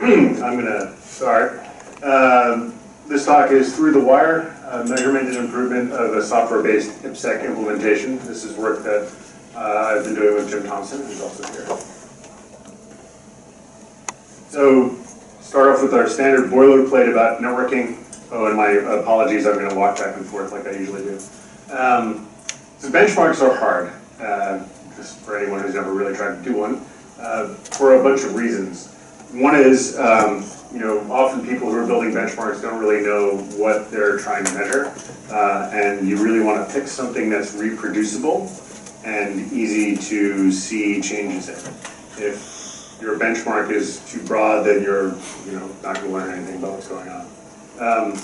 I'm going to start. Um, This talk is Through the Wire, Measurement and Improvement of a Software-Based IPSEC Implementation. This is work that uh, I've been doing with Jim Thompson, who's also here. So, start off with our standard boilerplate about networking. Oh, and my apologies, I'm going to walk back and forth like I usually do. Um, So benchmarks are hard, uh, just for anyone who's never really tried to do one, uh, for a bunch of reasons. One is, um, you know, often people who are building benchmarks don't really know what they're trying to measure. Uh, and you really want to pick something that's reproducible and easy to see changes in. If your benchmark is too broad, then you're, you know, not going to learn anything about what's going on. Um,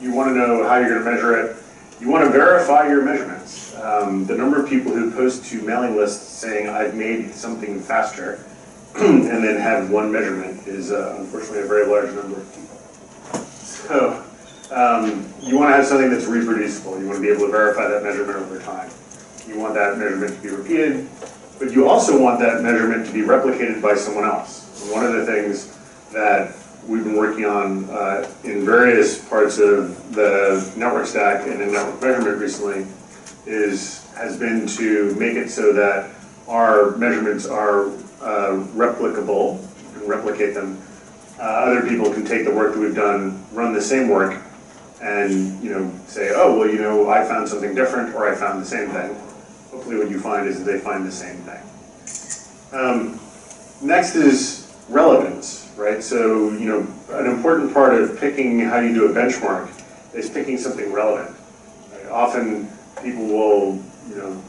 you want to know how you're going to measure it. You want to verify your measurements. Um, the number of people who post to mailing lists saying, I've made something faster, and then have one measurement is uh, unfortunately a very large number. So um, you want to have something that's reproducible. You want to be able to verify that measurement over time. You want that measurement to be repeated, but you also want that measurement to be replicated by someone else. And one of the things that we've been working on uh, in various parts of the network stack and in network measurement recently is has been to make it so that our measurements are uh, replicable and replicate them. Uh, other people can take the work that we've done, run the same work, and you know say, oh well, you know, I found something different, or I found the same thing. Hopefully, what you find is that they find the same thing. Um, next is relevance, right? So you know, an important part of picking how you do a benchmark is picking something relevant. Right? Often, people will, you know,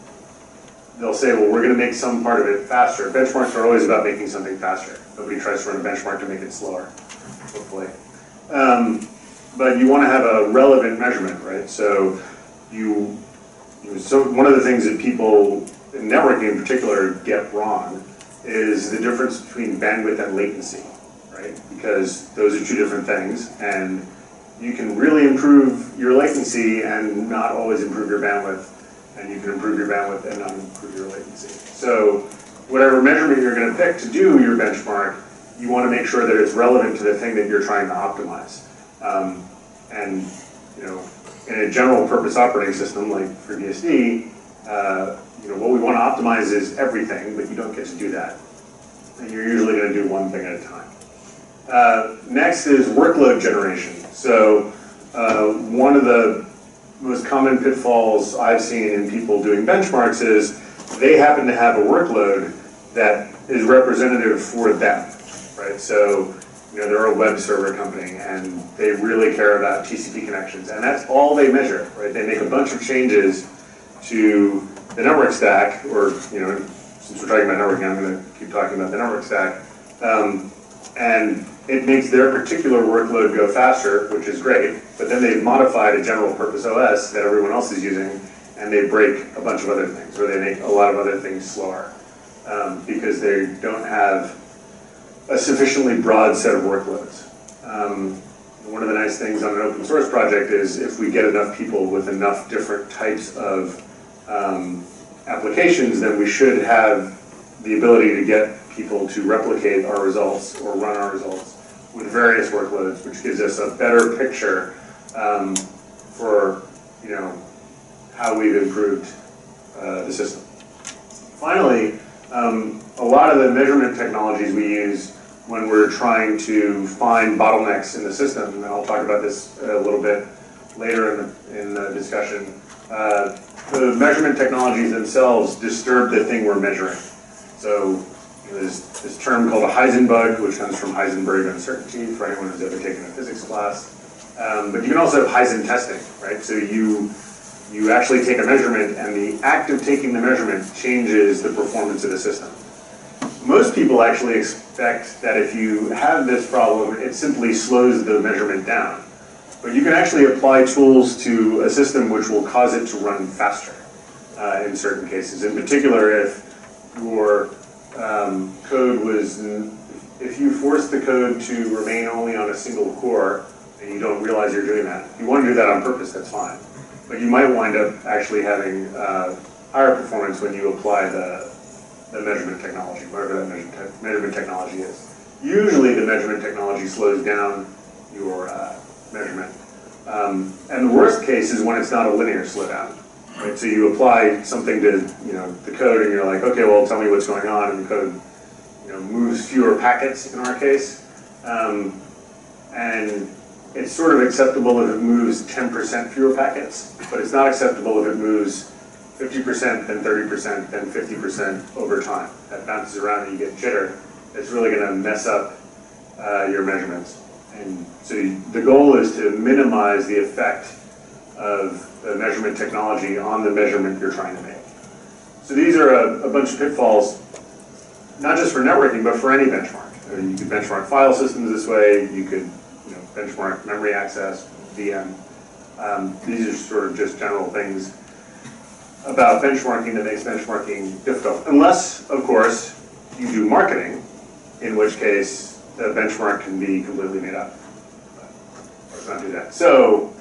they'll say, well, we're going to make some part of it faster. Benchmarks are always about making something faster. Nobody tries to run a benchmark to make it slower, hopefully. Um, but you want to have a relevant measurement, right? So you, you so one of the things that people in networking in particular get wrong is the difference between bandwidth and latency, right? Because those are two different things, and you can really improve your latency and not always improve your bandwidth and you can improve your bandwidth and not improve your latency. So whatever measurement you're going to pick to do your benchmark, you want to make sure that it's relevant to the thing that you're trying to optimize. Um, and you know, in a general purpose operating system like FreeBSD, uh, you know, what we want to optimize is everything, but you don't get to do that. And you're usually going to do one thing at a time. Uh, next is workload generation. So uh, one of the most common pitfalls I've seen in people doing benchmarks is they happen to have a workload that is representative for them, right? So, you know, they're a web server company and they really care about TCP connections and that's all they measure, right? They make a bunch of changes to the network stack or, you know, since we're talking about networking, I'm going to keep talking about the network stack. Um, and it makes their particular workload go faster, which is great, but then they've modified a general purpose OS that everyone else is using, and they break a bunch of other things, or they make a lot of other things slower, um, because they don't have a sufficiently broad set of workloads. Um, one of the nice things on an open source project is if we get enough people with enough different types of um, applications, then we should have the ability to get people to replicate our results or run our results with various workloads, which gives us a better picture um, for you know how we've improved uh, the system. Finally, um, a lot of the measurement technologies we use when we're trying to find bottlenecks in the system, and I'll talk about this a little bit later in the, in the discussion, uh, the measurement technologies themselves disturb the thing we're measuring. So there's this term called a Heisenbug, which comes from Heisenberg uncertainty for anyone who's ever taken a physics class. Um, but you can also have Heisen testing, right? So you you actually take a measurement, and the act of taking the measurement changes the performance of the system. Most people actually expect that if you have this problem, it simply slows the measurement down. But you can actually apply tools to a system which will cause it to run faster uh, in certain cases. In particular, if your um, code was, if you force the code to remain only on a single core, and you don't realize you're doing that, you want to do that on purpose, that's fine. But you might wind up actually having uh, higher performance when you apply the, the measurement technology, whatever that measurement, measurement technology is. usually the measurement technology slows down your uh, measurement. Um, and the worst case is when it's not a linear slowdown. Right? So you apply something to you know the code, and you're like, okay, well, tell me what's going on, and the code you know moves fewer packets in our case, um, and it's sort of acceptable if it moves 10% fewer packets, but it's not acceptable if it moves 50%, then 30%, then 50% over time. That bounces around and you get jitter. It's really going to mess up uh, your measurements. And so you, the goal is to minimize the effect of the measurement technology on the measurement you're trying to make. So these are a, a bunch of pitfalls, not just for networking, but for any benchmark. You could benchmark file systems this way, you could you know, benchmark memory access, VM. Um, these are sort of just general things about benchmarking that makes benchmarking difficult. Unless, of course, you do marketing, in which case the benchmark can be completely made up. But let's not do that. So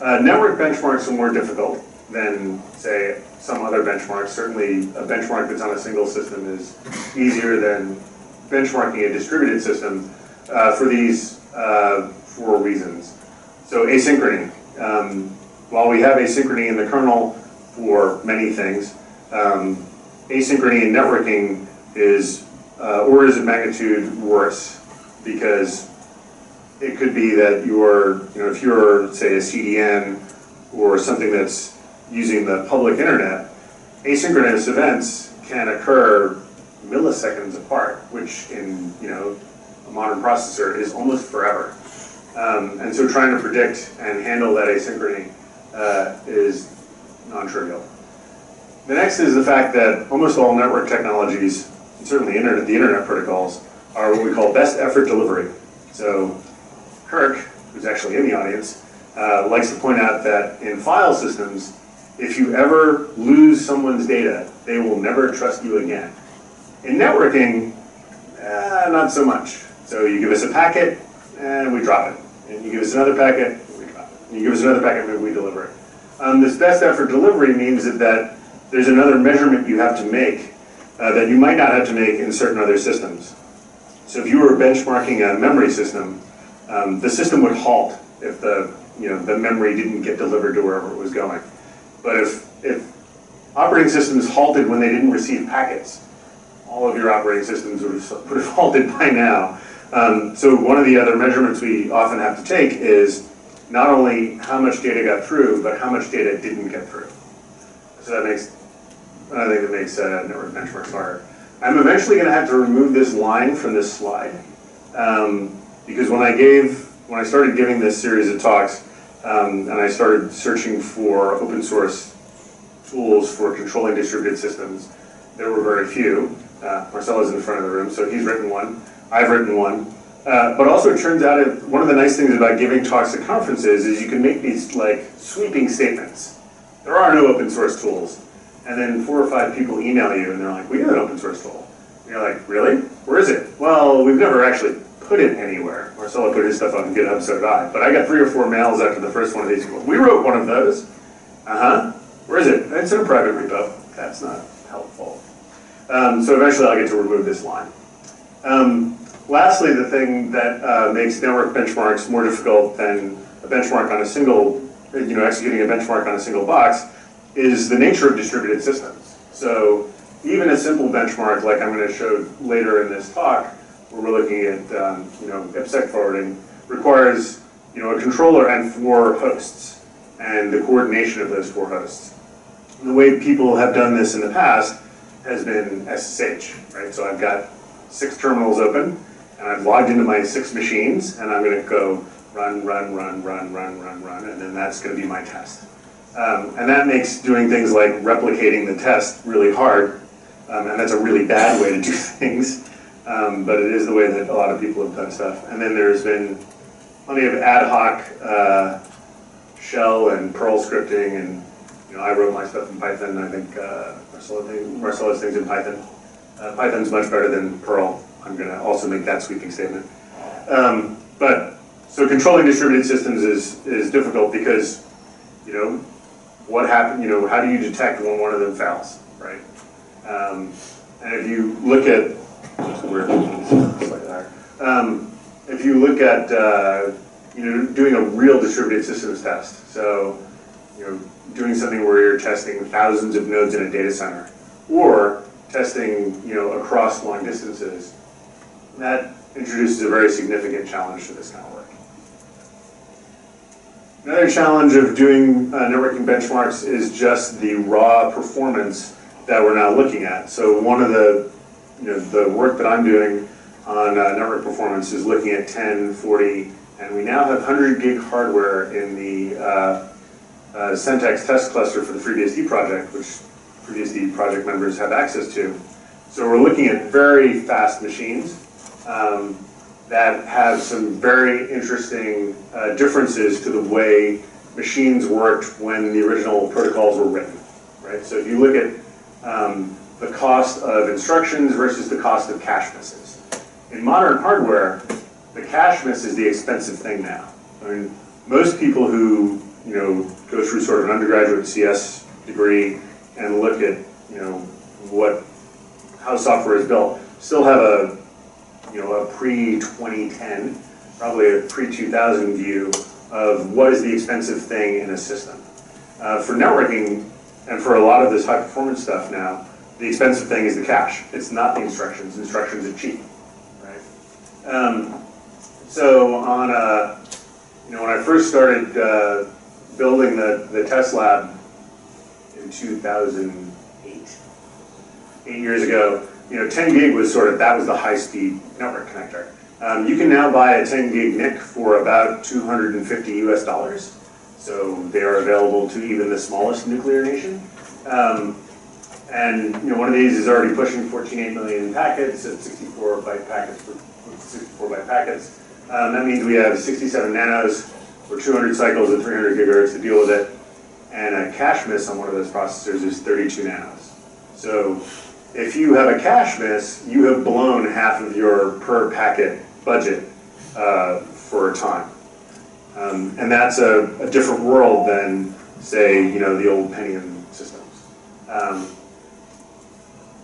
uh, network benchmarks are more difficult than, say, some other benchmarks. Certainly, a benchmark that's on a single system is easier than benchmarking a distributed system uh, for these uh, four reasons. So asynchrony. Um, while we have asynchrony in the kernel for many things, um, asynchrony in networking is uh, orders of magnitude worse because it could be that you're, you know, if you're, say, a CDN or something that's using the public internet, asynchronous events can occur milliseconds apart, which in, you know, a modern processor is almost forever. Um, and so trying to predict and handle that asynchrony uh, is non-trivial. The next is the fact that almost all network technologies, certainly internet, the internet protocols, are what we call best effort delivery. So Kirk, who's actually in the audience, uh, likes to point out that in file systems, if you ever lose someone's data, they will never trust you again. In networking, uh, not so much. So you give us a packet, and we drop it. And you give us another packet, we drop it. And you give us another packet, and we deliver it. Um, this best effort delivery means that, that there's another measurement you have to make uh, that you might not have to make in certain other systems. So if you were benchmarking a memory system, um, the system would halt if the, you know, the memory didn't get delivered to wherever it was going. But if, if operating systems halted when they didn't receive packets, all of your operating systems would have, would have halted by now. Um, so one of the other measurements we often have to take is not only how much data got through, but how much data didn't get through. So that makes, I think that makes uh, network benchmarks harder. I'm eventually going to have to remove this line from this slide um, because when I gave, when I started giving this series of talks, um, and I started searching for open source tools for controlling distributed systems, there were very few. Uh, Marcelo's in the front of the room, so he's written one. I've written one. Uh, but also it turns out it, one of the nice things about giving talks at conferences is you can make these like sweeping statements. There are no open source tools. And then four or five people email you and they're like, we have an open source tool. And you're like, really? Where is it? Well, we've never actually put it anywhere. Marcelo put his stuff on GitHub, so did I. But I got three or four mails after the first one of these. We wrote one of those. Uh-huh. Where is it? It's in a private repo. That's not helpful. Um, so eventually I'll get to remove this line. Um, lastly, the thing that uh, makes network benchmarks more difficult than a benchmark on a single, you know, executing a benchmark on a single box is the nature of distributed systems. So even a simple benchmark like I'm going to show later in this talk, where we're looking at, um, you know, IPsec forwarding, requires, you know, a controller and four hosts, and the coordination of those four hosts. And the way people have done this in the past has been SSH, right? So I've got six terminals open, and I've logged into my six machines, and I'm going to go run, run, run, run, run, run, run, and then that's going to be my test. Um, and that makes doing things like replicating the test really hard, um, and that's a really bad way to do things, um, but it is the way that a lot of people have done stuff. And then there's been plenty of ad hoc uh, shell and Perl scripting, and you know I wrote my stuff in Python. I think uh, Marcelo's things in Python. Uh, Python's much better than Perl. I'm going to also make that sweeping statement. Um, but so controlling distributed systems is is difficult because you know what happened. You know how do you detect when one of them fails, right? Um, and if you look at where um, if you look at, uh, you know, doing a real distributed systems test, so, you know, doing something where you're testing thousands of nodes in a data center, or testing, you know, across long distances, that introduces a very significant challenge to this kind of work. Another challenge of doing uh, networking benchmarks is just the raw performance that we're now looking at. So one of the, you know, the work that I'm doing on uh, network performance is looking at 10, 40, and we now have 100 gig hardware in the uh, uh, Sentex test cluster for the FreeBSD project, which FreeBSD project members have access to. So we're looking at very fast machines um, that have some very interesting uh, differences to the way machines worked when the original protocols were written, right? So if you look at um, the cost of instructions versus the cost of cache misses. In modern hardware, the cache miss is the expensive thing now. I mean, most people who you know go through sort of an undergraduate CS degree and look at you know what how software is built still have a you know a pre 2010, probably a pre 2000 view of what is the expensive thing in a system. Uh, for networking and for a lot of this high performance stuff now, the expensive thing is the cache. It's not the instructions. Instructions are cheap, right? Um, so on a, you know, when I first started uh, building the, the test lab in 2008, eight years ago, you know, 10 gig was sort of, that was the high speed network connector. Um, you can now buy a 10 gig NIC for about 250 US dollars. So they are available to even the smallest nuclear nation. Um, and you know, one of these is already pushing 14.8 million packets at 64 byte packets for 64 byte packets. Um, that means we have 67 nanos or 200 cycles at 300 gigahertz to deal with it. And a cache miss on one of those processors is 32 nanos. So if you have a cache miss, you have blown half of your per packet budget uh, for a time. Um, and that's a, a, different world than, say, you know, the old Pentium systems. Um,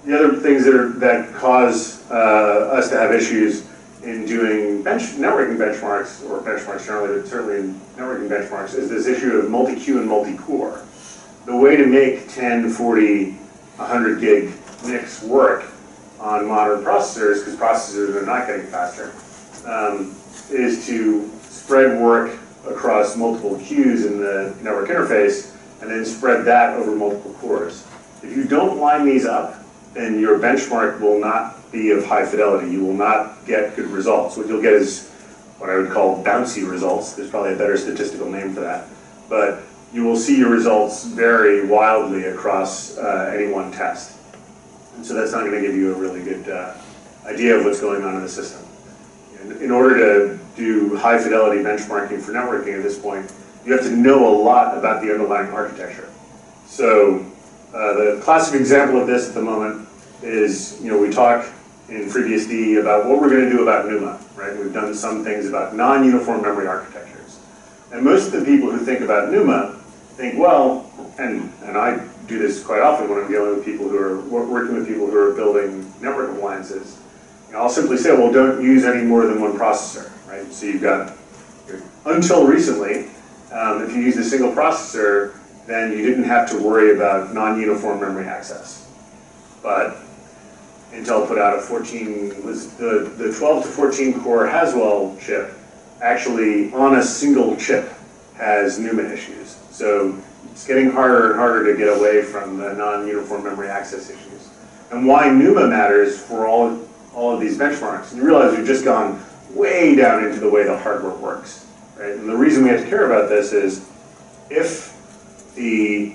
the other things that, are, that cause uh, us to have issues in doing bench, networking benchmarks, or benchmarks generally, but certainly in networking benchmarks, is this issue of multi-queue and multi-core. The way to make 10, 40, 100 gig NICs work on modern processors, because processors are not getting faster, um, is to spread work across multiple queues in the network interface, and then spread that over multiple cores. If you don't line these up, then your benchmark will not be of high fidelity. You will not get good results. What you'll get is what I would call bouncy results. There's probably a better statistical name for that. But you will see your results vary wildly across uh, any one test. And so that's not going to give you a really good uh, idea of what's going on in the system. In, in order to do high fidelity benchmarking for networking at this point, you have to know a lot about the underlying architecture. So uh, the classic example of this at the moment is, you know, we talk in FreeBSD about what we're going to do about NUMA, right? We've done some things about non-uniform memory architectures. And most of the people who think about NUMA think, well, and, and I do this quite often when I'm dealing with people who are working with people who are building network appliances. You know, I'll simply say, well, don't use any more than one processor, right? So you've got, until recently, um, if you use a single processor, then you didn't have to worry about non-uniform memory access. But Intel put out a 14, was the, the 12 to 14 core Haswell chip actually on a single chip has NUMA issues. So it's getting harder and harder to get away from the non-uniform memory access issues. And why NUMA matters for all, all of these benchmarks, and you realize we've just gone way down into the way the hardware works. Right? And the reason we have to care about this is if the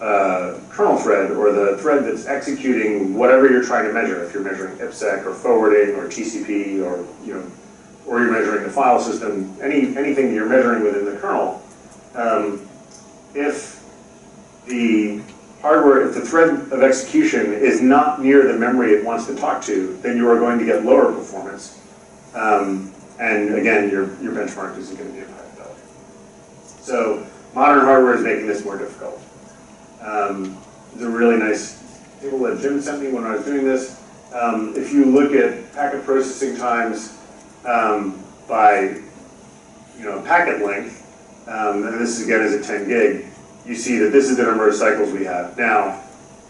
uh, kernel thread or the thread that's executing whatever you're trying to measure, if you're measuring IPsec or forwarding or TCP or you know, or you're measuring the file system, any anything that you're measuring within the kernel, um, if the hardware, if the thread of execution is not near the memory it wants to talk to, then you are going to get lower performance. Um, and again, your, your benchmark isn't going to be a high fidelity. So modern hardware is making this more difficult. Um, there's a really nice table that Jim sent me when I was doing this. Um, if you look at packet processing times um, by you know packet length, um, and this again is at 10 gig, you see that this is the number of cycles we have. Now,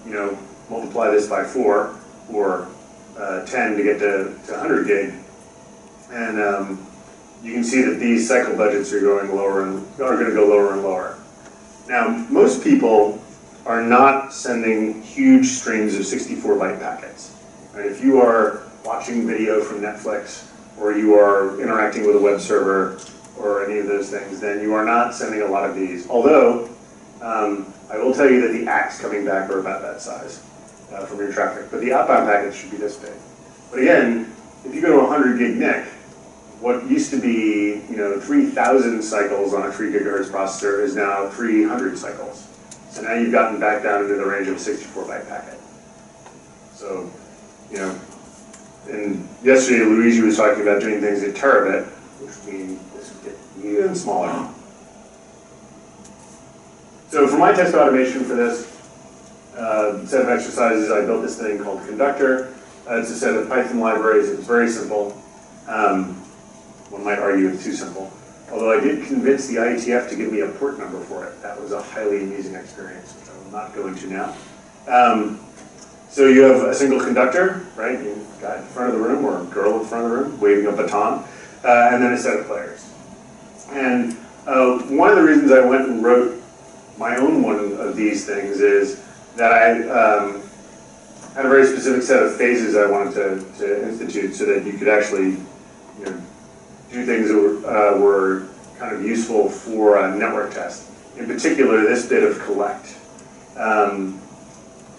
you know, multiply this by four or uh, 10 to get to, to 100 gig, and um, you can see that these cycle budgets are going lower and are going to go lower and lower. Now, most people are not sending huge streams of 64 byte packets. Right? If you are watching video from Netflix or you are interacting with a web server or any of those things, then you are not sending a lot of these. Although, um, I will tell you that the ACKs coming back are about that size uh, from your traffic. But the outbound packets should be this big. But again, if you go to 100 gig NIC, what used to be, you know, 3,000 cycles on a 3 gigahertz processor is now 300 cycles. So now you've gotten back down into the range of a 64 byte packet. So, you know, and yesterday Luigi was talking about doing things at terabit, which means this would get even smaller. So for my test automation for this uh, set of exercises, I built this thing called Conductor. Uh, it's a set of Python libraries. It's very simple. Um, one might argue it's too simple. Although I did convince the IETF to give me a port number for it. That was a highly amusing experience, which I will not go into now. Um, so you have a single conductor, right? You guy in front of the room or a girl in front of the room waving a baton, uh, and then a set of players. And uh, one of the reasons I went and wrote my own one of these things is that I um, had a very specific set of phases I wanted to, to institute so that you could actually you know, do things that were, uh, were kind of useful for a network test. In particular, this bit of collect. Um,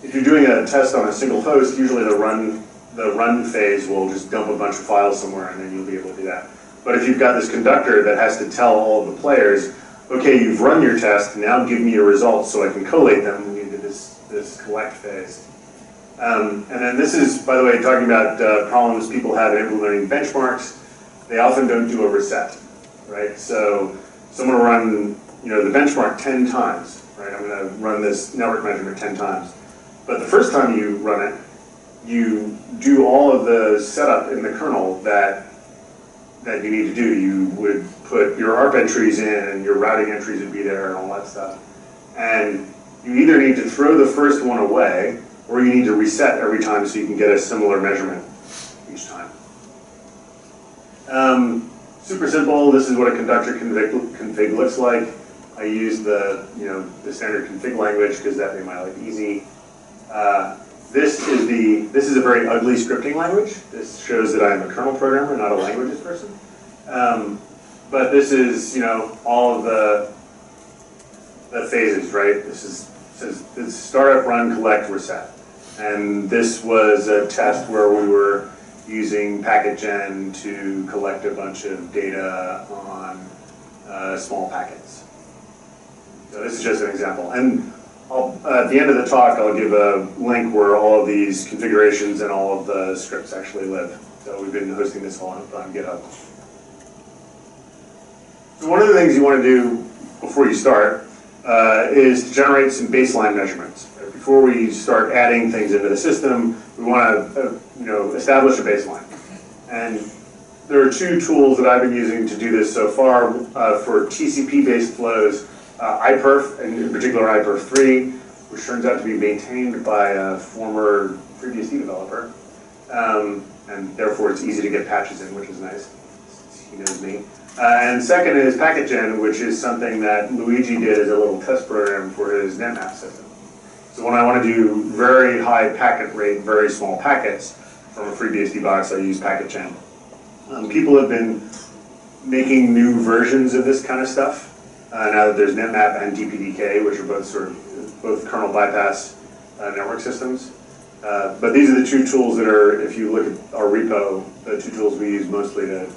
if you're doing a test on a single host, usually the run the run phase will just dump a bunch of files somewhere and then you'll be able to do that. But if you've got this conductor that has to tell all the players, okay, you've run your test, now give me your results so I can collate them into this, this collect phase. Um, and then this is, by the way, talking about uh, problems people have in implementing benchmarks. They often don't do a reset, right? So someone will run, you know, the benchmark 10 times, right? I'm going to run this network measurement 10 times. But the first time you run it, you do all of the setup in the kernel that that you need to do. You would put your ARP entries in, and your routing entries would be there, and all that stuff. And you either need to throw the first one away, or you need to reset every time so you can get a similar measurement. Um, super simple. This is what a conductor config, config looks like. I use the you know the standard config language because that made my life easy. Uh, this is the this is a very ugly scripting language. This shows that I'm a kernel programmer, not a languages person. Um, but this is you know all of the the phases, right? This is says this startup, run, collect, reset, and this was a test where we were using packetgen to collect a bunch of data on uh, small packets. So this is just an example, and I'll, at the end of the talk, I'll give a link where all of these configurations and all of the scripts actually live. So we've been hosting this on, on GitHub. So one of the things you want to do before you start uh, is to generate some baseline measurements. Before we start adding things into the system, we want to uh, you know, establish a baseline. And there are two tools that I've been using to do this so far uh, for TCP-based flows uh, iPerf, and in particular iPerf 3, which turns out to be maintained by a former FreeBSD developer. Um, and therefore it's easy to get patches in, which is nice. He knows me. Uh, and second is PacketGen, which is something that Luigi did as a little test program for his NetMap system. So when I want to do very high packet rate, very small packets from a FreeBSD box, I use PacketGen. Um, people have been making new versions of this kind of stuff. Uh, now that there's NetMap and DPDK, which are both sort of both kernel bypass uh, network systems. Uh, but these are the two tools that are, if you look at our repo, the two tools we use mostly to,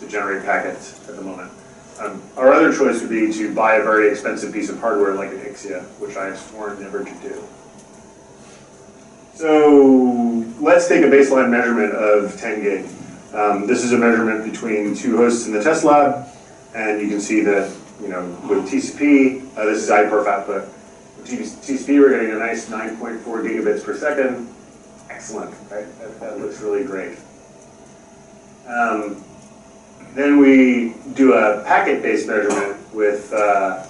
to generate packets at the moment. Um, our other choice would be to buy a very expensive piece of hardware like an Ixia, which I have sworn never to do. So let's take a baseline measurement of 10 gig. Um, this is a measurement between two hosts in the test lab, and you can see that you know, with TCP, uh, this is iPerf output. With TCP, we're getting a nice 9.4 gigabits per second. Excellent, right? That, that looks really great. Um, Then we do a packet-based measurement with uh,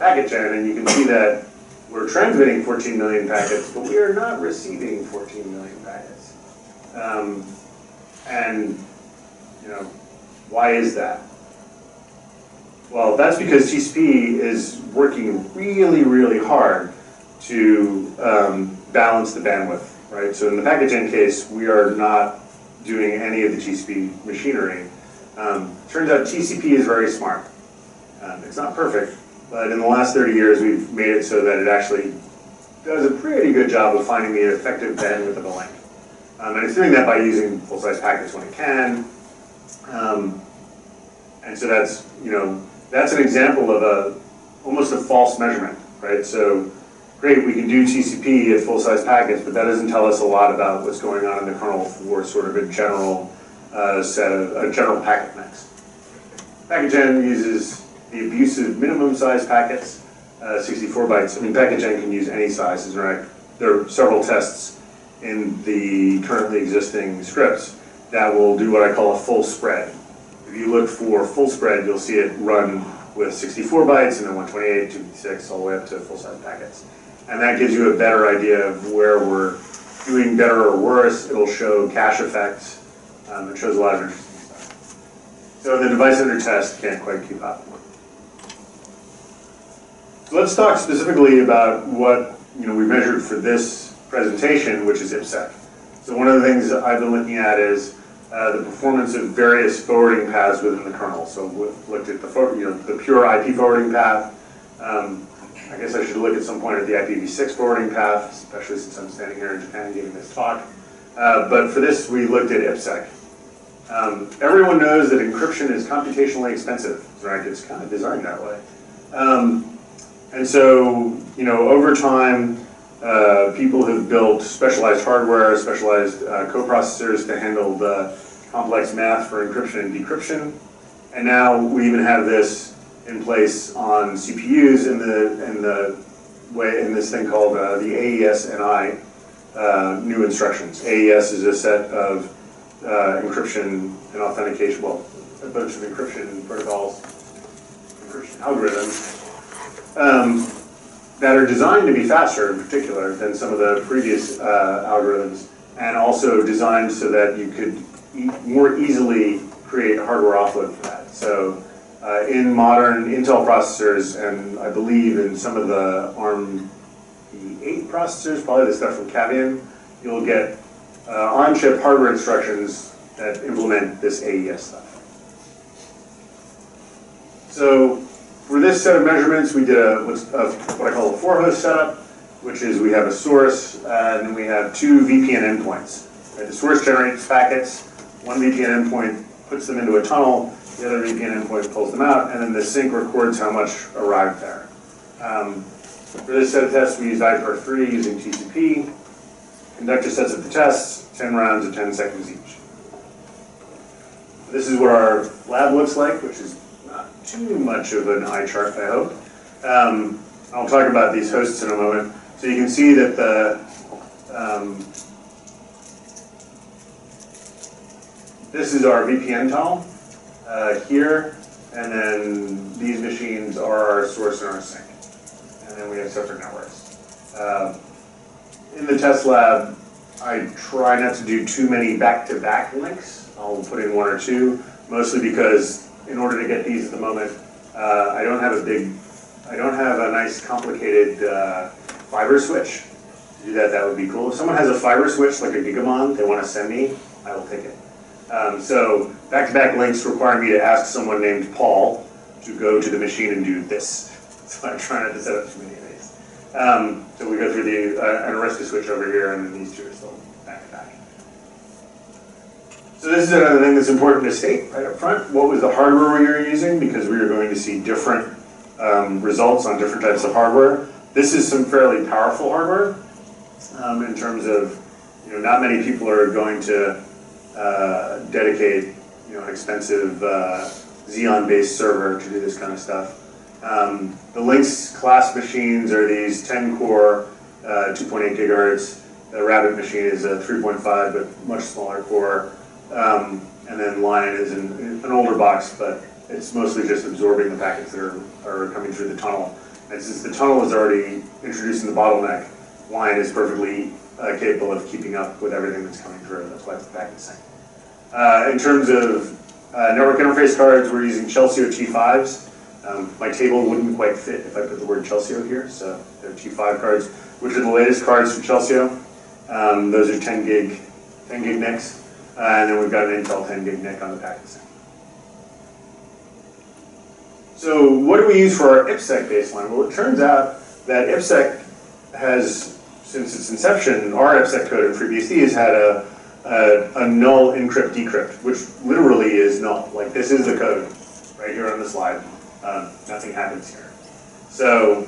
PacketGen, and you can see that we're transmitting 14 million packets, but we are not receiving 14 million packets. Um, and, you know, why is that? Well, that's because TCP is working really, really hard to um, balance the bandwidth, right? So in the PacketGen case, we are not doing any of the TCP machinery. Um, turns out TCP is very smart. Um, it's not perfect, but in the last 30 years, we've made it so that it actually does a pretty good job of finding the effective bandwidth of a link. Um, and it's doing that by using full-size packets when it can. Um, and so that's, you know, that's an example of a, almost a false measurement, right? So, great, we can do TCP at full-size packets, but that doesn't tell us a lot about what's going on in the kernel for sort of a general uh, set of, a general packet mix. PacketGen uses the abusive minimum size packets, uh, 64 bytes. I mean, PacketGen can use any sizes, right? There are several tests in the currently existing scripts that will do what I call a full spread. If you look for full spread, you'll see it run with 64 bytes and then 128, 256, all the way up to full-size packets. And that gives you a better idea of where we're doing better or worse. It'll show cache effects. Um, it shows a lot of interesting stuff. So the device under test can't quite keep up. So let's talk specifically about what you know we measured for this presentation, which is IPsec. So one of the things I've been looking at is uh, the performance of various forwarding paths within the kernel. So we've looked at the you know the pure IP forwarding path. Um, I guess I should look at some point at the IPv6 forwarding path, especially since I'm standing here in Japan giving this talk. Uh, but for this, we looked at IPsec. Um, everyone knows that encryption is computationally expensive, right? It's kind of designed that way. Um, and so, you know, over time, uh, people have built specialized hardware, specialized uh, coprocessors to handle the complex math for encryption and decryption. And now we even have this in place on CPUs in the in the way in this thing called uh, the AES-NI uh, new instructions. AES is a set of uh, encryption and authentication, well, a bunch of encryption protocols, encryption algorithms um, that are designed to be faster in particular than some of the previous uh, algorithms, and also designed so that you could e more easily create hardware offload for that. So uh, in modern Intel processors, and I believe in some of the ARM 8 processors, probably the stuff from Cavium, you'll get uh, on-chip hardware instructions that implement this AES stuff. So for this set of measurements, we did a, a what I call a four-host setup, which is we have a source and then we have two VPN endpoints. Right, the source generates packets, one VPN endpoint puts them into a tunnel, the other VPN endpoint pulls them out, and then the sink records how much arrived there. Um, for this set of tests, we used iPerf3 using TCP. Conductor sets up the tests, 10 rounds of 10 seconds each. This is what our lab looks like, which is not too much of an eye chart, I hope. Um, I'll talk about these hosts in a moment. So you can see that the um, this is our VPN tunnel uh, here, and then these machines are our source and our sink. And then we have separate networks. Uh, in the test lab, I try not to do too many back-to-back -back links. I'll put in one or two, mostly because in order to get these at the moment, uh, I don't have a big, I don't have a nice complicated uh, fiber switch. To do that, that would be cool. If someone has a fiber switch like a Gigamon they want to send me, I will take it. Um, so back-to-back -back links require me to ask someone named Paul to go to the machine and do this. So I'm trying not to set up too many of these. Um, so we go through the uh, an Arista switch over here, and then these two are still back-to-back. So this is another thing that's important to state right up front. What was the hardware we were using? Because we are going to see different um, results on different types of hardware. This is some fairly powerful hardware um, in terms of, you know, not many people are going to uh, dedicate, you know, an expensive uh, Xeon-based server to do this kind of stuff. Um, the Lynx class machines are these 10 core, uh, 2.8 gigahertz. The Rabbit machine is a 3.5 but much smaller core. Um, and then Lion is an, an older box, but it's mostly just absorbing the packets that are, are coming through the tunnel. And since the tunnel is already introducing the bottleneck, Lion is perfectly uh, capable of keeping up with everything that's coming through. That's why it's packet sink. Uh, in terms of uh, network interface cards, we're using Chelsio T5s. Um, my table wouldn't quite fit if I put the word Chelsio here, so they're T5 cards, which are the latest cards from Chelsio. Um, those are 10 gig, 10 gig NICs, and then we've got an Intel 10 gig NIC on the packet sink. So what do we use for our IPsec baseline? Well, it turns out that IPsec has, since its inception, our IPsec code in FreeBSD has had a, a, a null encrypt decrypt, which literally is null. Like this is the code right here on the slide. Um, nothing happens here. So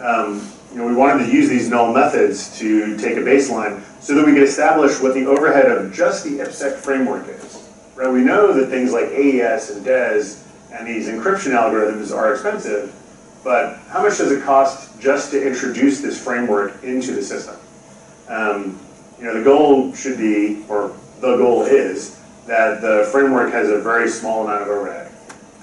um, you know, we wanted to use these null methods to take a baseline so that we can establish what the overhead of just the IPsec framework is. Right? We know that things like AES and DES and these encryption algorithms are expensive, but how much does it cost just to introduce this framework into the system? Um, you know, the goal should be, or the goal is, that the framework has a very small amount of overhead.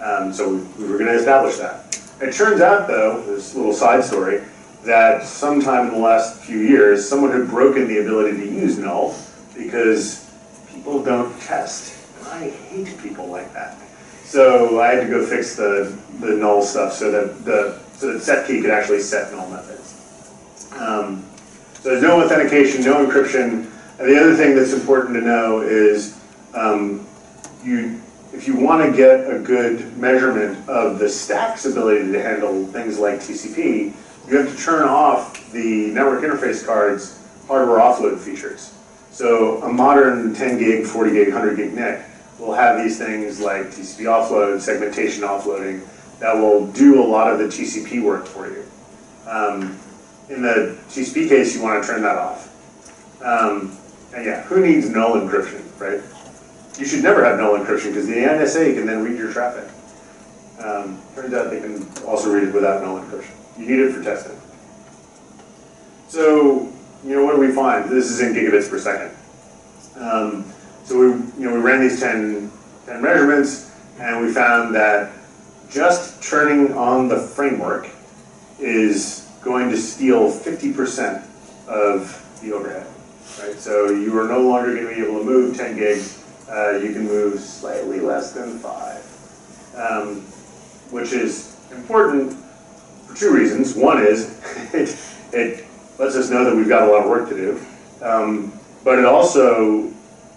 Um, so we, we were going to establish that. It turns out, though, this little side story, that sometime in the last few years, someone had broken the ability to use null because people don't test. I hate people like that. So I had to go fix the, the null stuff so that the so that setkey could actually set null methods. Um, so there's no authentication, no encryption. And the other thing that's important to know is um, you if you want to get a good measurement of the stack's ability to handle things like TCP, you have to turn off the network interface card's hardware offload features. So a modern 10 gig, 40 gig, 100 gig NIC will have these things like TCP offload, segmentation offloading, that will do a lot of the TCP work for you. Um, in the TCP case, you want to turn that off. Um, and yeah, who needs null encryption, right? You should never have null encryption because the NSA can then read your traffic. Um, turns out they can also read it without null encryption. You need it for testing. So, you know, what do we find? This is in gigabits per second. Um, so we, you know, we ran these 10, 10 measurements, and we found that just turning on the framework is going to steal 50% of the overhead. Right? So you are no longer going to be able to move 10 gigs. Uh, you can move slightly less than five, um, which is important two reasons. One is it, it lets us know that we've got a lot of work to do, um, but it also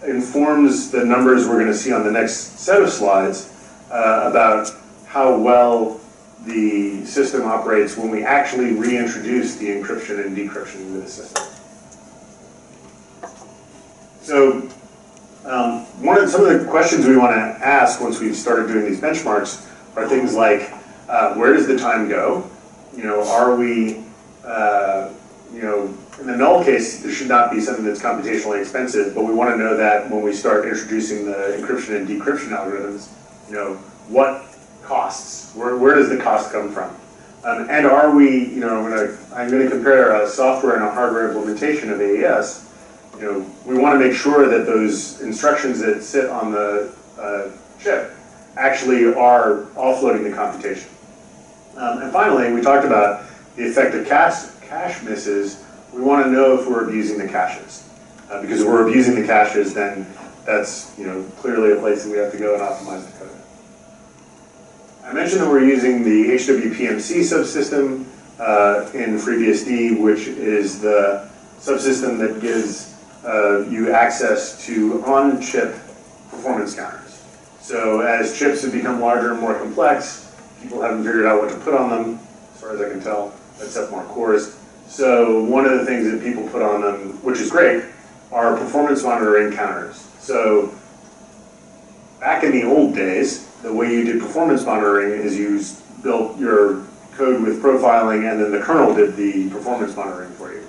informs the numbers we're going to see on the next set of slides uh, about how well the system operates when we actually reintroduce the encryption and decryption into the system. So um, one of some of the questions we want to ask once we've started doing these benchmarks are things like, uh, where does the time go? You know, are we, uh, you know, in the null case, there should not be something that's computationally expensive, but we want to know that when we start introducing the encryption and decryption algorithms, you know, what costs? Where, where does the cost come from? Um, and are we, you know, I'm going to I'm to compare a software and a hardware implementation of AES. You know, we want to make sure that those instructions that sit on the uh, chip actually are offloading the computation. Um, and finally, we talked about the effect of cache, cache misses we want to know if we're abusing the caches. Uh, because if we're abusing the caches, then that's you know clearly a place that we have to go and optimize the code. I mentioned that we're using the HWPMC subsystem uh, in FreeBSD, which is the subsystem that gives uh, you access to on-chip performance counters. So as chips have become larger and more complex, people haven't figured out what to put on them, as far as I can tell, except more cores. So one of the things that people put on them, which is great, are performance monitoring counters. So back in the old days, the way you did performance monitoring is you built your code with profiling and then the kernel did the performance monitoring for you.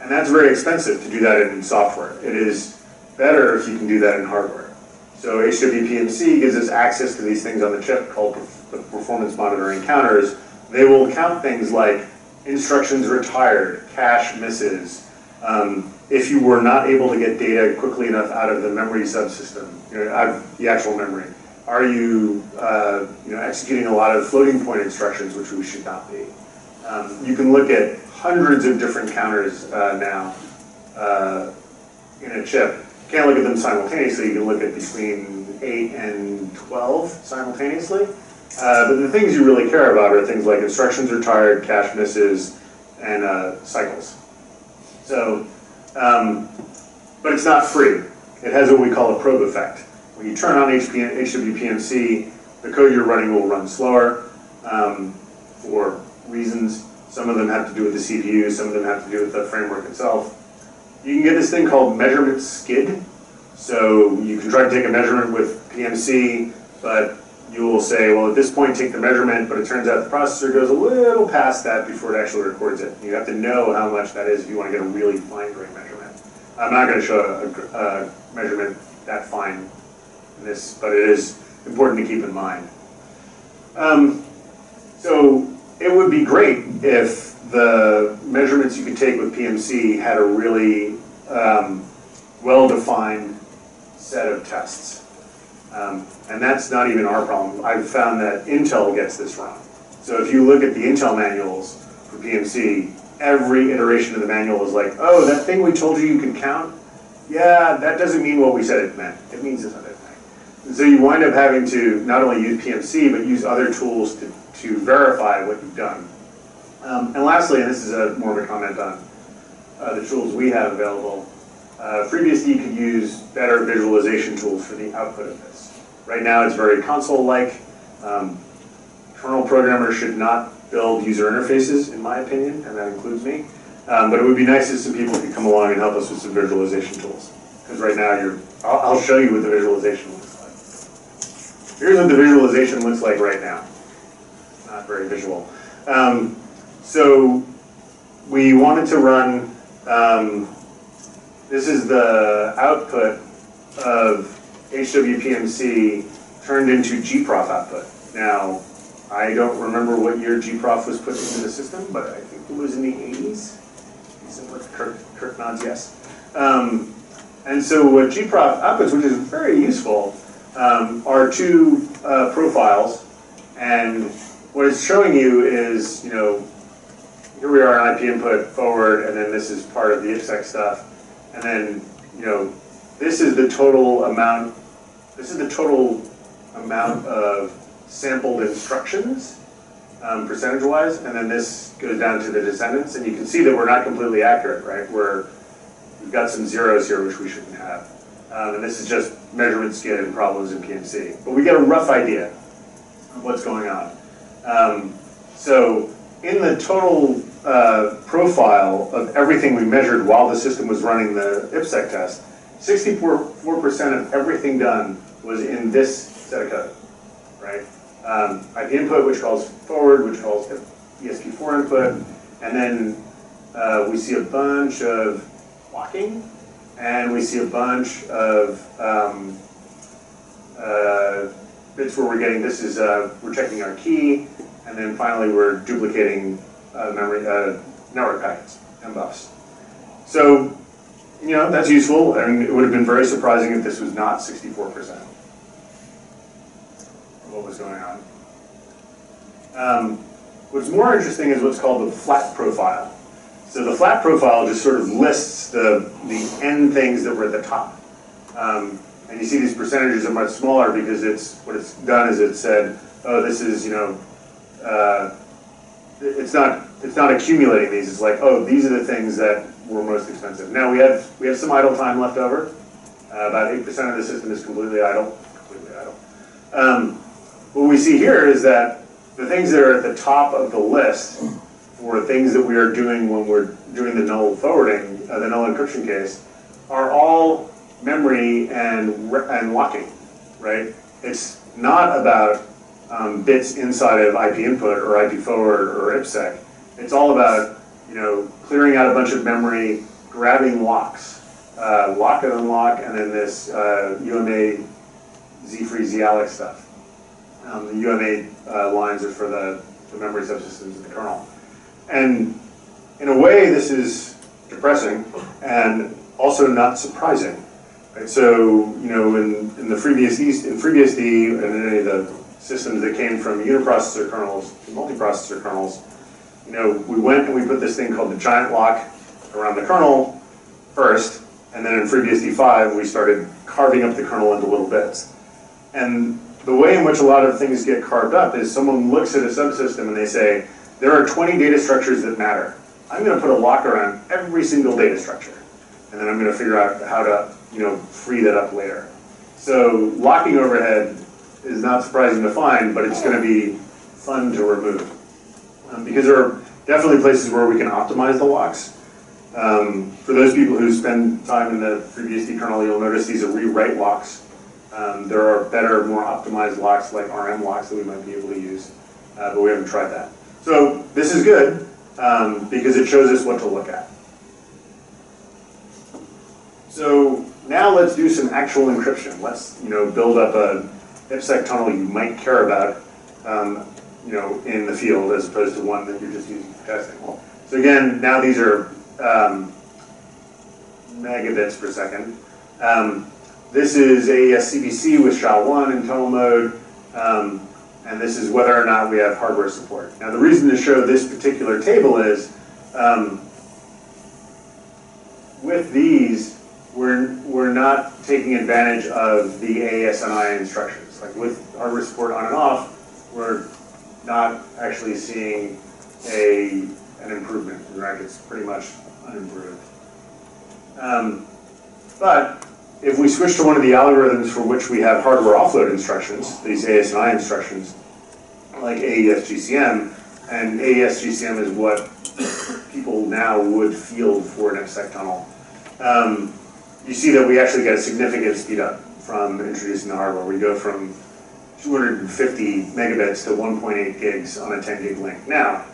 And that's very expensive to do that in software. It is better if you can do that in hardware. So HWPMC gives us access to these things on the chip called performance monitoring counters. They will count things like instructions retired, cache misses, Um, if you were not able to get data quickly enough out of the memory subsystem, you know, out of the actual memory, are you, uh, you know, executing a lot of floating point instructions, which we should not be? Um, you can look at hundreds of different counters uh, now uh, in a chip. Can't look at them simultaneously. You can look at between 8 and 12 simultaneously. Uh, but the things you really care about are things like instructions retired, cache misses, and uh, cycles. So, um, but it's not free. It has what we call a probe effect. When you turn on HWPMC, the code you're running will run slower um, for reasons. Some of them have to do with the CPU, some of them have to do with the framework itself. You can get this thing called measurement skid. So you can try to take a measurement with PMC, but you will say, well, at this point, take the measurement, but it turns out the processor goes a little past that before it actually records it. You have to know how much that is if you want to get a really fine-grained measurement. I'm not going to show a, a, measurement that fine in this, but it is important to keep in mind. Um, so it would be great if the measurements you could take with PMC had a really um, well-defined set of tests. Um, and that's not even our problem. I've found that Intel gets this wrong. So if you look at the Intel manuals for PMC, every iteration of the manual is like, oh, that thing we told you you could count? Yeah, that doesn't mean what we said it meant. It means this other thing. And so you wind up having to not only use PMC, but use other tools to, to verify what you've done. Um, and lastly, and this is a, more of a comment on uh, the tools we have available, uh, FreeBSD could use better visualization tools for the output of this. Right now it's very console-like. Um, kernel programmers should not build user interfaces, in my opinion, and that includes me. Um, but it would be nice if some people could come along and help us with some visualization tools. Because right now you're, I'll, I'll show you what the visualization looks like. Here's what the visualization looks like right now. Not very visual. Um, so we wanted to run um, this is the output of HWPMC turned into GPROF output. Now, I don't remember what year GPROF was put into the system, but I think it was in the 80s. Kirk, Kirk nods yes. Um, and so what GPROF outputs, which is very useful, um, are two uh, profiles. And what it's showing you is, you know, here we are on IP input forward, and then this is part of the IPsec stuff. And then, you know, this is the total amount, this is the total amount of sampled instructions, um, percentage-wise, and then this goes down to the descendants, and you can see that we're not completely accurate, right? We're, we've got some zeros here, which we shouldn't have. Um, and this is just measurement skid and problems in PMC. But we get a rough idea of what's going on. Um, so in the total uh, profile of everything we measured while the system was running the IPsec test, 64% of everything done was in this set of code, right? Um, IP input, which calls forward, which calls ESP4 input, and then uh, we see a bunch of walking, and we see a bunch of um, uh, bits where we're getting, this is, uh, we're checking our key, and then finally we're duplicating uh, memory uh, network packets and buffs. So, you know, that's useful, and it would have been very surprising if this was not 64% of what was going on. Um, what's more interesting is what's called the flat profile. So the flat profile just sort of lists the, the n things that were at the top. Um, and you see these percentages are much smaller because it's what it's done is it said, oh, this is, you know, uh, it's not it's not accumulating these. It's like, oh, these are the things that were most expensive. Now we have we have some idle time left over. Uh, about eight percent of the system is completely idle. Completely idle. Um, what we see here is that the things that are at the top of the list for things that we are doing when we're doing the null forwarding, uh, the null encryption case, are all memory and and locking, right? It's not about um, bits inside of IP input or IP forward or IPsec. It's all about you know clearing out a bunch of memory, grabbing locks, uh, lock and unlock, and then this uh, UMA Z-free Z-alloc stuff. Um, the UMA uh, lines are for the, the memory subsystems of the kernel. And in a way, this is depressing and also not surprising. Right? So, you know, in, in the FreeBSD, in FreeBSD and in any of the systems that came from uniprocessor kernels to multiprocessor kernels, you know, we went and we put this thing called the giant lock around the kernel first, and then in FreeBSD 5, we started carving up the kernel into little bits. And the way in which a lot of things get carved up is someone looks at a subsystem and they say, there are 20 data structures that matter. I'm going to put a lock around every single data structure. And then I'm going to figure out how to, you know, free that up later. So locking overhead is not surprising to find, but it's going to be fun to remove. Um, because there are definitely places where we can optimize the locks. Um, for those people who spend time in the FreeBSD kernel, you'll notice these are rewrite locks. Um, there are better, more optimized locks like RM locks that we might be able to use, uh, but we haven't tried that. So this is good um, because it shows us what to look at. So now let's do some actual encryption. Let's you know build up a IPsec tunnel you might care about um, you know in the field as opposed to one that you're just using for testing. So again, now these are um, megabits per second. Um, this is AES-CBC with SHA-1 in tunnel mode, um, and this is whether or not we have hardware support. Now the reason to show this particular table is, um, with these, we're, we're not taking advantage of the AES-NI instructions. Like with hardware support on and off, we're not actually seeing a, an improvement, right? It's pretty much unimproved. Um, but if we switch to one of the algorithms for which we have hardware offload instructions, these AES-NI instructions, like AES-GCM, and AES-GCM is what people now would field for an IPsec tunnel. Um, you see that we actually get a significant speed up from introducing the hardware. We go from 250 megabits to 1.8 gigs on a 10 gig link. Now,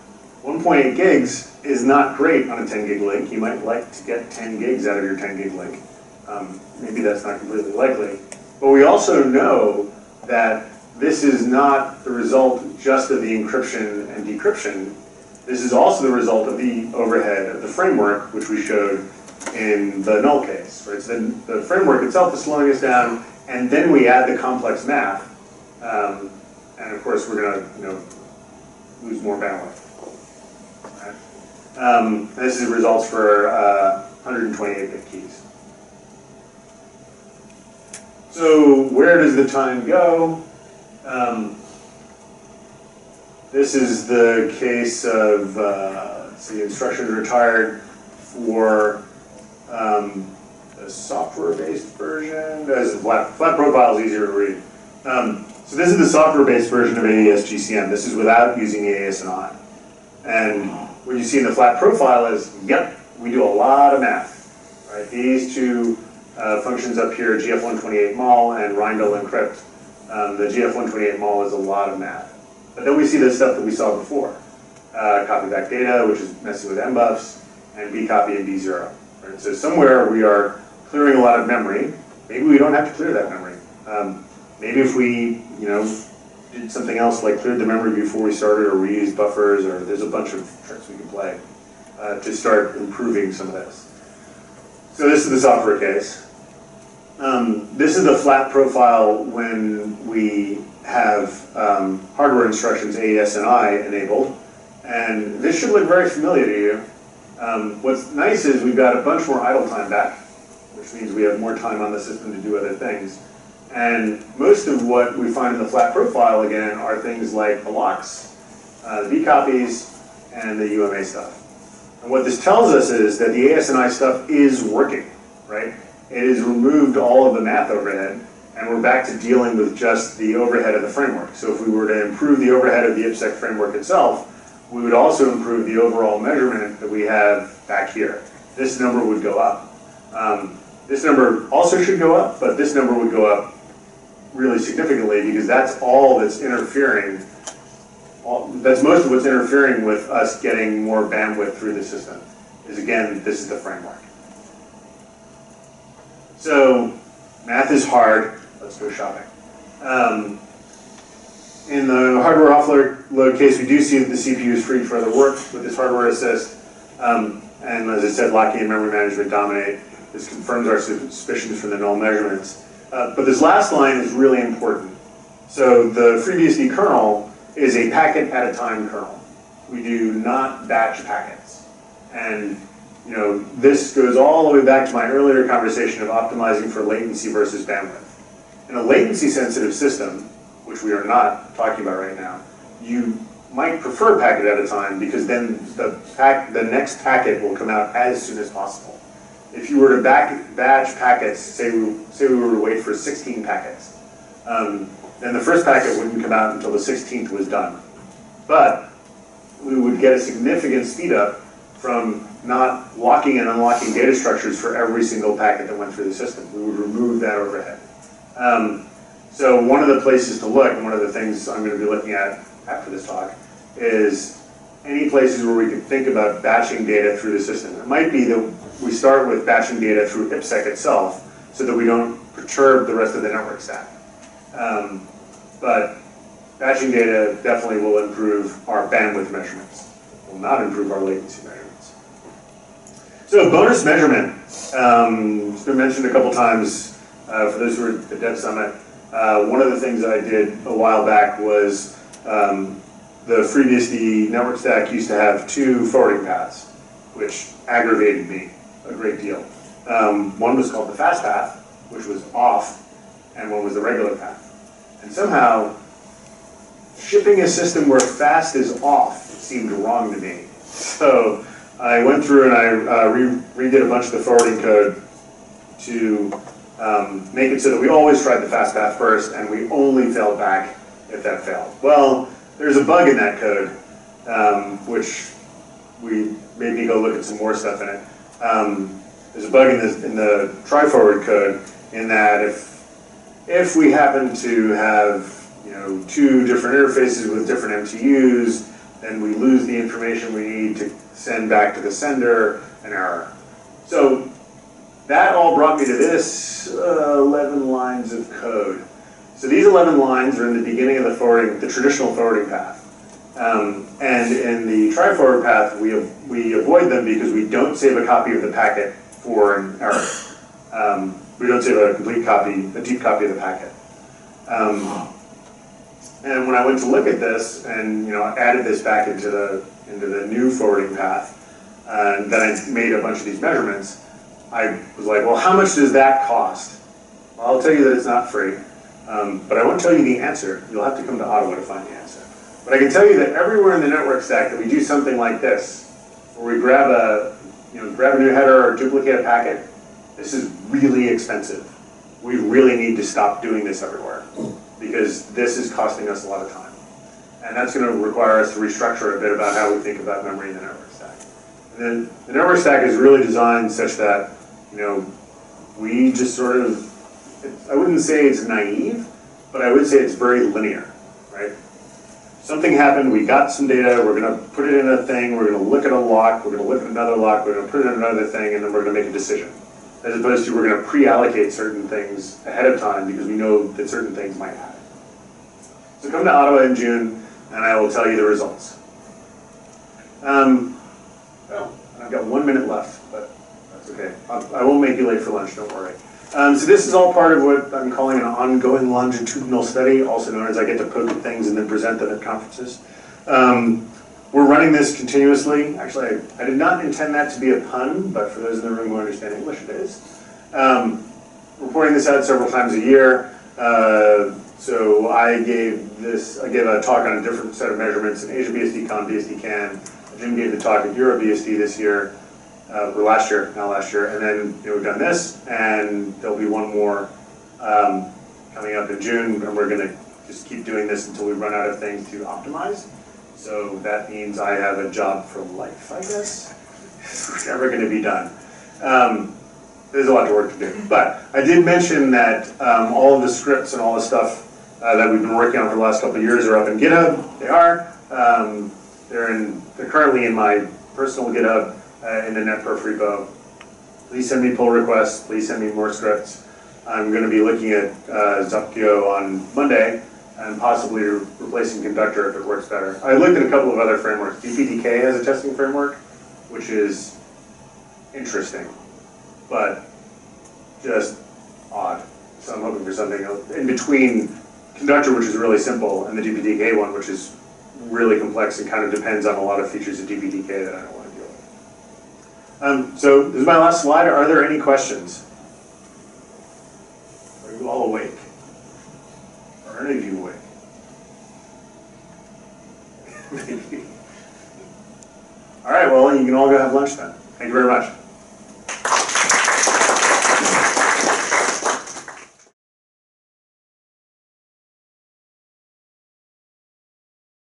1.8 gigs is not great on a 10 gig link. You might like to get 10 gigs out of your 10 gig link. Um, maybe that's not completely likely. But we also know that this is not the result just of the encryption and decryption. This is also the result of the overhead of the framework, which we showed in the null case. Right? So the, framework itself is slowing us down, and then we add the complex math, um, and of course we're going to you know, lose more bandwidth. Um, this is the results for uh, 128-bit keys. So where does the time go? Um, this is the case of, uh, see, instructions retired for um, a software-based version. As flat, flat profile is easier to read. Um, so this is the software-based version of AES-GCM. This is without using AES-NI. And what you see in the flat profile is, yep, we do a lot of math. Right? These two uh, functions up here, GF128 mul and Rijndael encrypt. Um, the GF128 mul is a lot of math. But then we see the stuff that we saw before. Uh, copy back data, which is messing with mbufs, and bcopy and bzero. Right? So somewhere we are clearing a lot of memory. Maybe we don't have to clear that memory. Um, maybe if we, you know, did something else like cleared the memory before we started or reused buffers or there's a bunch of tricks we can play uh, to start improving some of this. So this is the software case. Um, this is the flat profile when we have um, hardware instructions AES-NI enabled. And this should look very familiar to you. Um, what's nice is we've got a bunch more idle time back, which means we have more time on the system to do other things. And most of what we find in the flat profile, again, are things like the locks, uh, the bcopies, and the UMA stuff. And what this tells us is that the AES-NI stuff is working, right? It has removed all of the math overhead, and we're back to dealing with just the overhead of the framework. So if we were to improve the overhead of the IPsec framework itself, we would also improve the overall measurement that we have back here. This number would go up. Um, this number also should go up, but this number would go up really significantly because that's all that's interfering, all, that's most of what's interfering with us getting more bandwidth through the system, is again, this is the framework. So, math is hard, let's go shopping. Um, in the hardware offload case, we do see that the CPU is free for other work with this hardware assist. Um, And as I said, locking and memory management dominate. This confirms our suspicions from the null measurements. Uh, but this last line is really important. So the FreeBSD kernel is a packet at a time kernel. We do not batch packets. And you know, this goes all the way back to my earlier conversation of optimizing for latency versus bandwidth. In a latency sensitive system, which we are not talking about right now, you might prefer packet at a time because then the, pack, the next packet will come out as soon as possible. If you were to back, batch packets, say we, say we were to wait for 16 packets, um, then the first packet wouldn't come out until the 16th was done. But we would get a significant speed up from not locking and unlocking data structures for every single packet that went through the system. We would remove that overhead. Um, so one of the places to look, and one of the things I'm going to be looking at after this talk, is any places where we could think about batching data through the system. It might be that we start with batching data through IPsec itself so that we don't perturb the rest of the network stack. Um, but batching data definitely will improve our bandwidth measurements, will not improve our latency measurements. So bonus measurement, um, it's been mentioned a couple times uh, for those who are at the Dev Summit. Uh, one of the things I did a while back was um, the FreeBSD network stack used to have two forwarding paths, which aggravated me a great deal. Um, one was called the fast path, which was off, and one was the regular path. And somehow, shipping a system where fast is off seemed wrong to me. So I went through and I uh, re redid a bunch of the forwarding code to um, make it so that we always tried the fast path first and we only failed back if that failed. Well, there's a bug in that code, um, which we made me go look at some more stuff in it. Um, there's a bug in, this, in the try forward code in that if if we happen to have you know two different interfaces with different MTUs, then we lose the information we need to send back to the sender, an error. So that all brought me to this uh, 11 lines of code. So these 11 lines are in the beginning of the forwarding, the traditional forwarding path. Um, and in the try-forward path, we, we avoid them because we don't save a copy of the packet for an error. Um, we don't save a complete copy, a deep copy of the packet. Um, and when I went to look at this and you know added this back into the into the new forwarding path, uh, then I made a bunch of these measurements, I was like, well, how much does that cost? Well, I'll tell you that it's not free. Um, but I won't tell you the answer. You'll have to come to Ottawa to find the answer. But I can tell you that everywhere in the network stack that we do something like this, where we grab a, you know, grab a new header or duplicate a packet, this is really expensive. We really need to stop doing this everywhere because this is costing us a lot of time. And that's going to require us to restructure a bit about how we think about memory in the network stack. And then the network stack is really designed such that, you know, we just sort of I wouldn't say it's naive, but I would say it's very linear, right? Something happened, we got some data, we're gonna put it in a thing, we're gonna look at a lock, we're gonna look at another lock, we're gonna put it in another thing, and then we're gonna make a decision. As opposed to we're gonna pre-allocate certain things ahead of time because we know that certain things might happen. So come to Ottawa in June, and I will tell you the results. Um, well, I've got one minute left, okay. I won't make you late for lunch, don't worry. Um, so this is all part of what I'm calling an ongoing longitudinal study, also known as I get to poke at things and then present them at conferences. Um, we're running this continuously. Actually, I, I, did not intend that to be a pun, but for those in the room who understand English, it is. Um, reporting this out several times a year. Uh, so I gave this, I gave a talk on a different set of measurements in Asia BSD Con, BSD Can. Jim gave the talk at Euro BSD this year uh, last year, not last year, and then you know, we've done this, and there'll be one more um, coming up in June, and we're going to just keep doing this until we run out of things to optimize. So that means I have a job for life, I guess. It's never going to be done. Um, there's a lot of work to do. But I did mention that um, all of the scripts and all the stuff uh, that we've been working on for the last couple of years are up in GitHub. They are. Um, they're in. They're currently in my personal GitHub uh, in the netperf repo. Please send me pull requests. Please send me more scripts. I'm going to be looking at uh, on Monday and possibly re replacing Conductor if it works better. I looked at a couple of other frameworks. DPDK has a testing framework, which is interesting, but just odd. So I'm hoping for something in between conductor, which is really simple, and the DPDK one, which is really complex and kind of depends on a lot of features of DPDK that I don't with. Um, so this is my last slide. Are there any questions? Are you all awake? Are any of you awake? All right, well, you can all go have lunch then. Thank you very much.